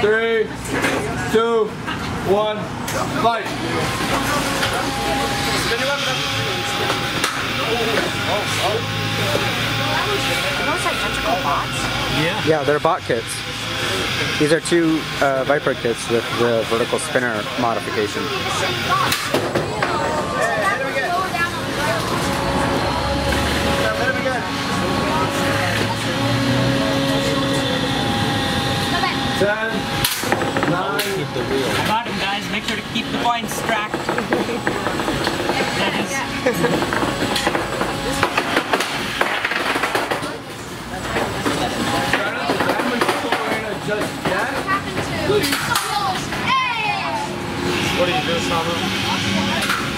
three, two, one, fight. Yeah. Yeah, they're bot kits. These are two uh, Viper kits with the vertical spinner modification. Nine, Got him, guys. Make sure to keep the points tracked. damage Serena just yet. What do you do, Summer?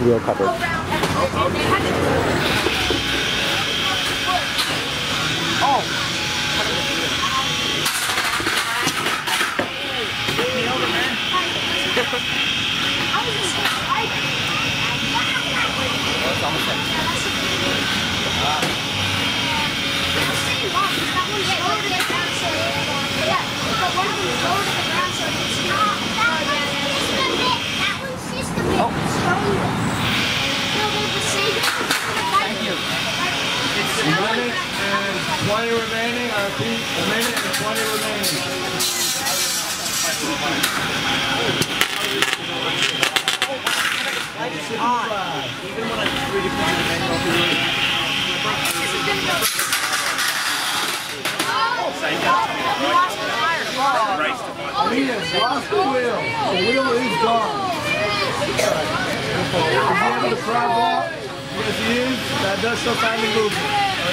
Wheel cover. 20 remaining. I repeat, a minute and 20 remaining. He has lost the wheel. The wheel is gone. That does show timing movement. Oh,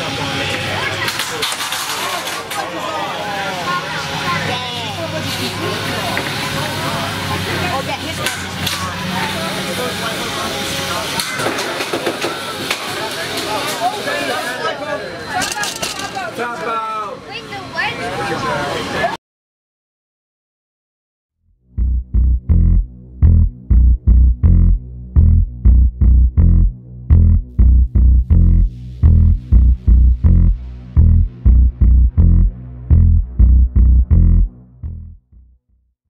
up on it.